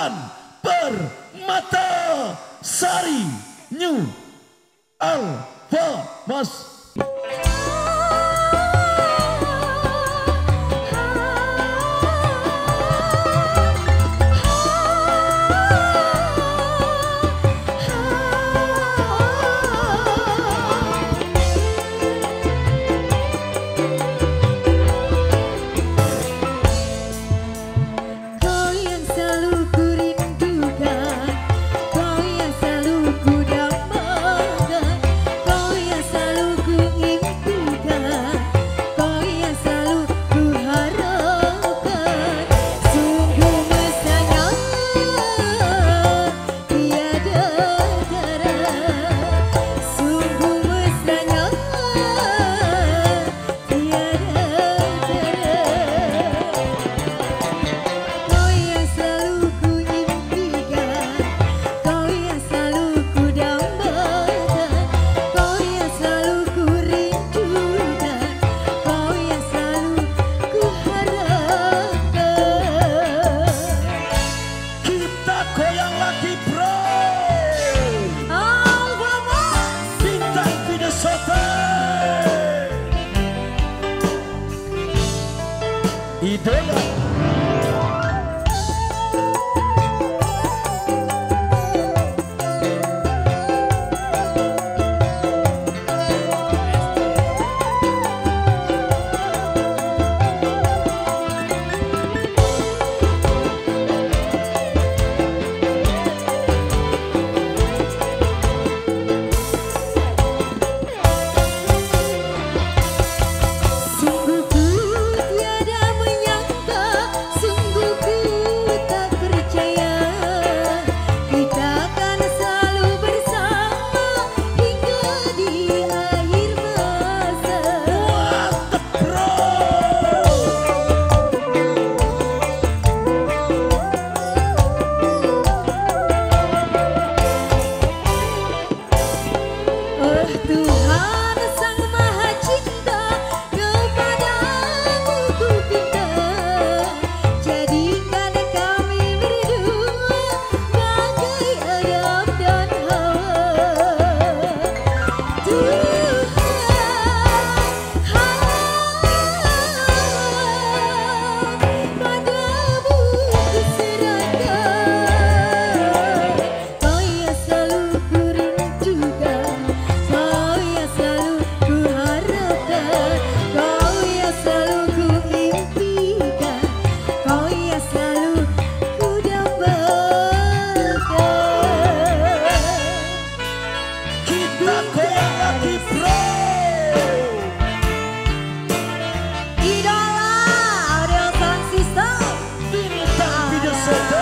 Tuhan Permata Sari New Alpha Mas doing. Idola cinta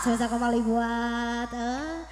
saya kembali buat uh.